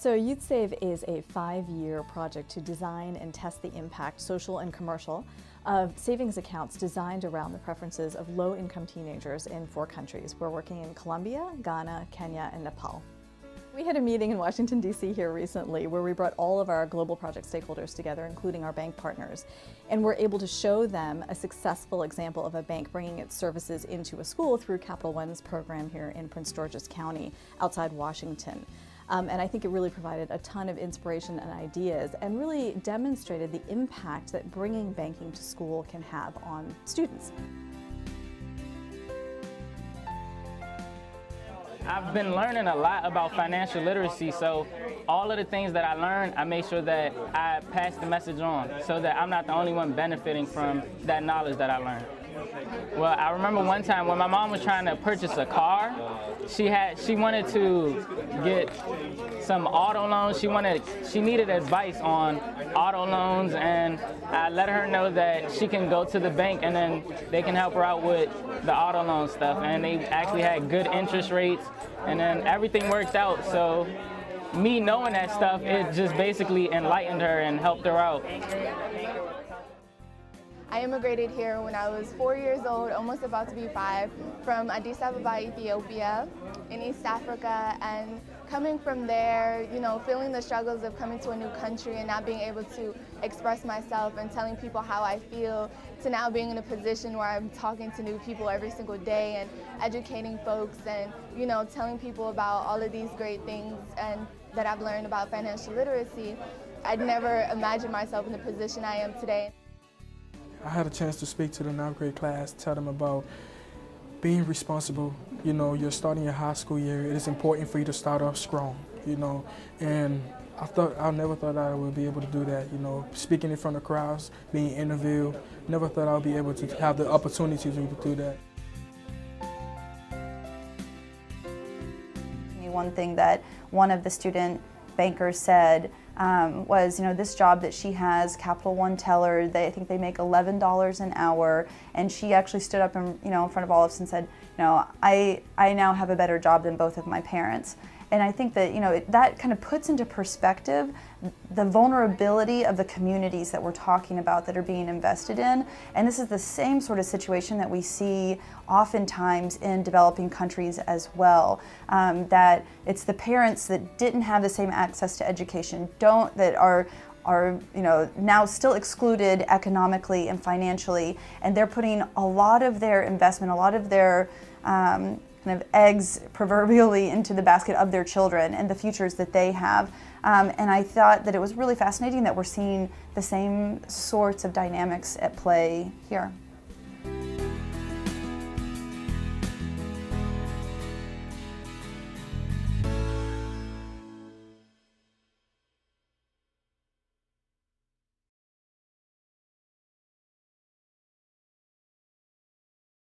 So YouthSave is a five-year project to design and test the impact, social and commercial, of savings accounts designed around the preferences of low-income teenagers in four countries. We're working in Colombia, Ghana, Kenya, and Nepal. We had a meeting in Washington, D.C. here recently where we brought all of our global project stakeholders together, including our bank partners, and we're able to show them a successful example of a bank bringing its services into a school through Capital One's program here in Prince George's County outside Washington. Um, and I think it really provided a ton of inspiration and ideas and really demonstrated the impact that bringing banking to school can have on students. I've been learning a lot about financial literacy, so all of the things that I learned, I make sure that I pass the message on so that I'm not the only one benefiting from that knowledge that I learned. Well, I remember one time when my mom was trying to purchase a car, she had she wanted to get some auto loans. She wanted she needed advice on auto loans and I let her know that she can go to the bank and then they can help her out with the auto loan stuff and they actually had good interest rates and then everything worked out. So me knowing that stuff, it just basically enlightened her and helped her out. I immigrated here when I was four years old, almost about to be five, from Addis Ababa, Ethiopia, in East Africa, and coming from there, you know, feeling the struggles of coming to a new country and not being able to express myself and telling people how I feel, to now being in a position where I'm talking to new people every single day and educating folks and, you know, telling people about all of these great things and that I've learned about financial literacy. I'd never imagined myself in the position I am today. I had a chance to speak to the ninth grade class, tell them about being responsible. You know, you're starting your high school year. It is important for you to start off strong, you know. And I thought I never thought I would be able to do that, you know, speaking in front of crowds, being interviewed. Never thought I would be able to have the opportunity to do that. One thing that one of the student bankers said um, was, you know, this job that she has, Capital One teller, they I think they make $11 an hour, and she actually stood up and, you know, in front of all of us and said, you know, I, I now have a better job than both of my parents. And I think that you know it, that kind of puts into perspective the vulnerability of the communities that we're talking about that are being invested in. And this is the same sort of situation that we see oftentimes in developing countries as well. Um, that it's the parents that didn't have the same access to education, don't that are are you know now still excluded economically and financially, and they're putting a lot of their investment, a lot of their um, kind of eggs proverbially into the basket of their children and the futures that they have. Um, and I thought that it was really fascinating that we're seeing the same sorts of dynamics at play here.